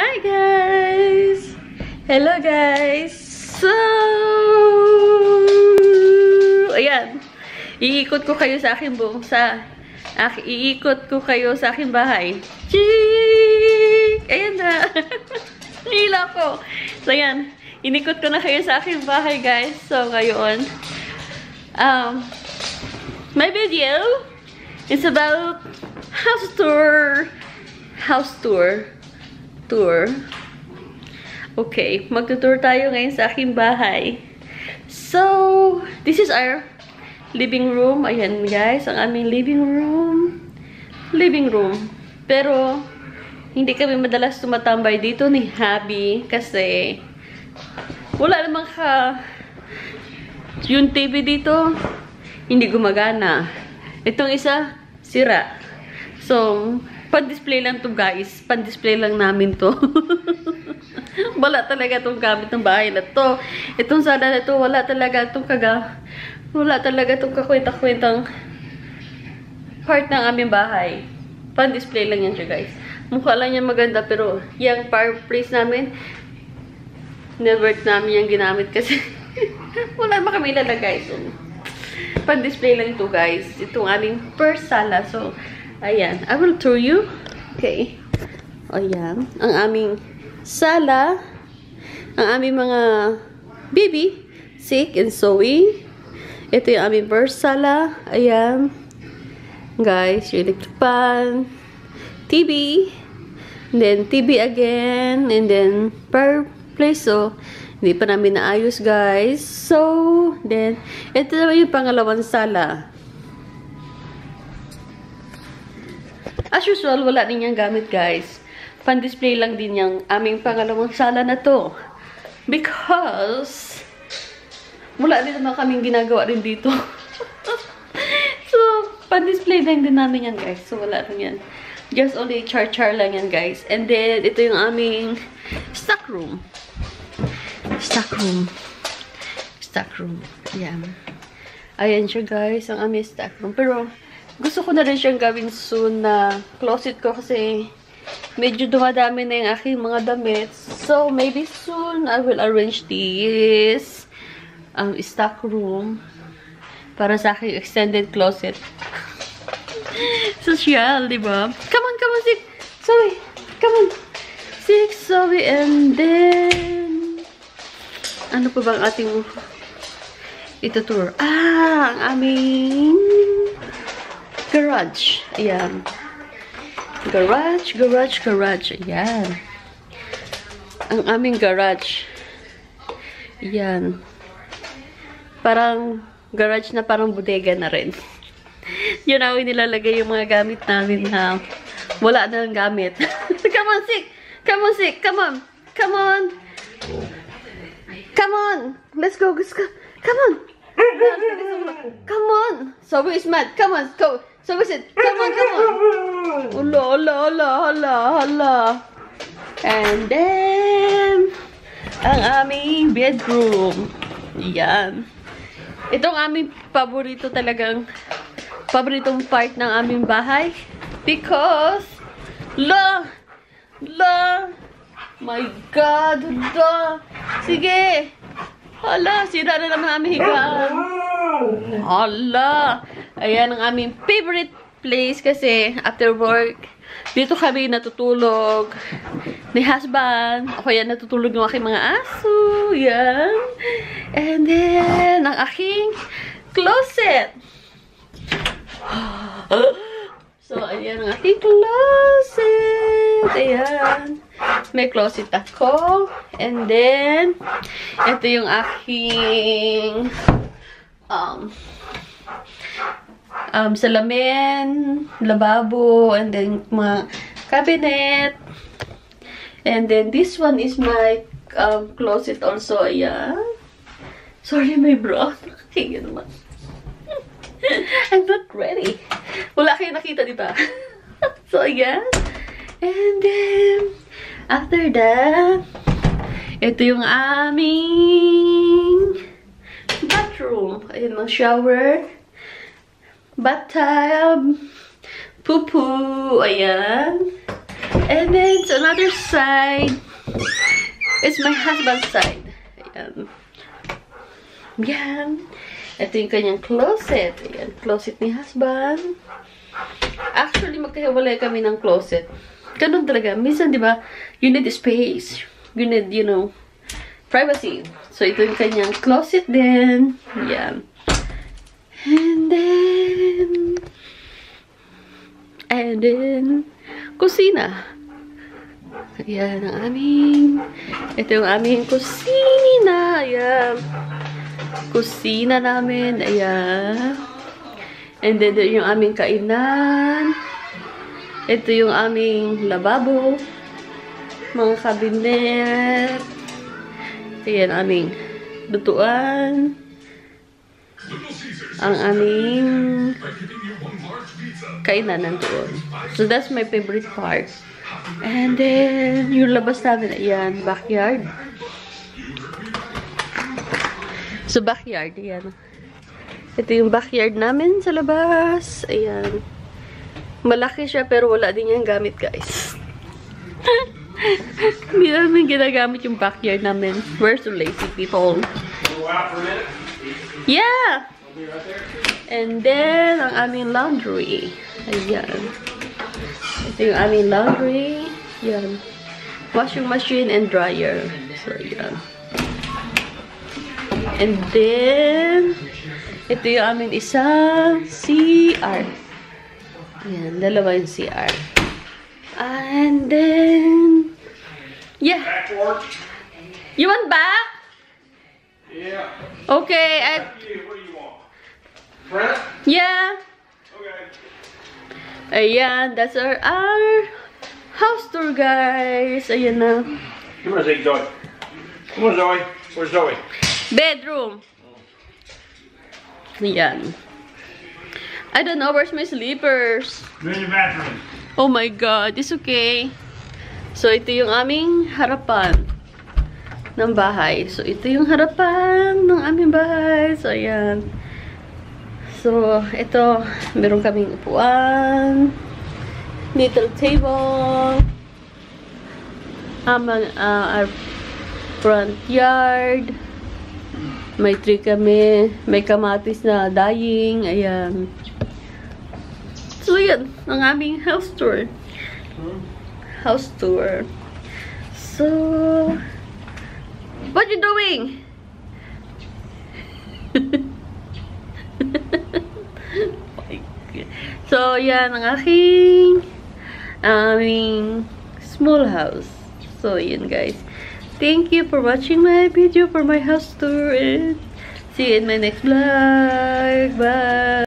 Hi guys! Hello guys! So, ayan. Iikot ko kayo sa aking buong sa ak iikot ko kayo sa aking bahay. Chik! Ayan na. Hila ko. So, ayan. Inikot ko na kayo sa aking bahay, guys. So, ngayon, um, my video is about house tour. House tour. Tour. Okay, magtutour tayo ngayon sa aking bahay. So, this is our living room. Ayan guys, ang aming living room. Living room. Pero, hindi kami madalas tumatambay dito ni Habi kasi wala namang ka yung TV dito hindi gumagana. Itong isa, sira. So, pan-display lang to guys. Pan-display lang namin to. wala talaga itong gamit ng bahay na to. Itong sana na to, wala talaga itong kaga, wala talaga itong kakwenta-kwentang part ng aming bahay. Pan-display lang yan siya guys. Mukha lang yan maganda pero yung fireplace namin, network namin yung ginamit kasi wala naman kami ilalagay. So, pan-display lang ito guys. Itong aming first sala. So, Ayan. I will tour you. Okay. Ayan. Ang aming sala. Ang aming mga baby. Sick and Zoe. Ito yung aming first sala. Ayan. Guys, yung electric pan. TV. And then, TV again. And then, fireplace. So, hindi pa namin naayos, guys. So, then, ito naman yung pangalawang sala. As usual, wala din yung gamit, guys. Pan-display lang din yung aming pangalawang sala na to. Because, wala din naman kaming ginagawa rin dito. so, pan-display lang din namin yan, guys. So, wala rin yan. Just only char-char lang yan, guys. And then, ito yung aming stock room. Stock room. Stock room. Ayan. Ayan siya, guys. Ang aming stock room. Pero, gusto ko na rin siyang gawin soon na closet ko kasi medyo dumadami na yung aking mga damit. So, maybe soon I will arrange this um, stock room para sa aking extended closet. Social, di ba? Come on, come on, Sik! Sorry! Come on! Sik, sorry, and then... Ano pa bang ating ito tour? Ah, ang aming garage. Ayan. Garage, garage, garage. Ayan. Ang aming garage. Ayan. Parang garage na parang bodega na rin. Yun ang nilalagay yung mga gamit namin na wala na ng gamit. Come on, Sik! Come on, Sik! Come on! Come on! Come on! Let's go! Let's go! Come on! Come on! So is mad. Come on, go! So is it? Come on, come on. Hala, hala, hala, hala, hala. And then, ang aming bedroom. Yan. Itong aming paborito talagang, paboritong part ng aming bahay. Because, la, la, my God, la. Sige. Hala, sira na naman aming higaan. Hala. Ayan ang aming favorite place kasi after work, dito kami natutulog ni husband. Ako yan natutulog ng aking mga aso. Yan. And then, ang aking closet. So, ayan ang aking closet. Ayan. May closet ako. And then, ito yung aking um, um, salamin, lababo, and then mga cabinet. And then this one is my um, closet also. Ayan. Sorry, my bra. Nakakahiya naman. I'm not ready. Wala kayo nakita, di ba? so, ayan. And then, after that, ito yung aming bathroom. Ayun, ang shower bathtub, poo-poo, ayan. And then, sa another side, is my husband's side. Ayan. Yan. Ito yung kanyang closet. Ayan, closet ni husband. Actually, magkahiwalay kami ng closet. Ganun talaga. Minsan, di ba, you need space. You need, you know, privacy. So, ito yung kanyang closet din. Yan. And then, and then, kusina. Ayan, ang aming, ito yung aming kusina. Ayan. Kusina namin. Ayan. And then, yung aming kainan. Ito yung aming lababo. Mga kabinet. Ayan, aming lutuan. Ang aming kainan nandoon. So, that's my favorite part. And then, yung labas namin, ayan, backyard. So, backyard, ayan. Ito yung backyard namin sa labas. Ayan. Malaki siya, pero wala din yung gamit, guys. Hindi namin ginagamit yung backyard namin. We're so lazy people. Go out for a minute. Yeah! And then, ang aming laundry. Ayan. Ito yung aming laundry. Yan. Washing machine and dryer. So, yan. And then, ito yung aming isang CR. Ayan, dalawa yung CR. And then, yeah. You want back? Yeah. Okay, I, what do you want? Brent? yeah. Okay. Ayan, that's our, our house tour, guys. Ayan na. Come on, Zeke, Zoe. Come on, Zoe. Where's Zoe? Bedroom. Ayan. I don't know, where's my slippers? Go in the bathroom. Oh my God, it's okay. So, ito yung aming harapan ng bahay. So, ito yung harapan ng aming bahay. So, ayan. So, ito, meron kaming upuan, little table, amang, uh, our front yard, may tree kami, may kamatis na dying, ayan. So, yan, ang aming house tour. House tour. So, what you doing? so, yan ang aking aming small house. So, yan guys. Thank you for watching my video for my house tour and see you in my next vlog. Bye!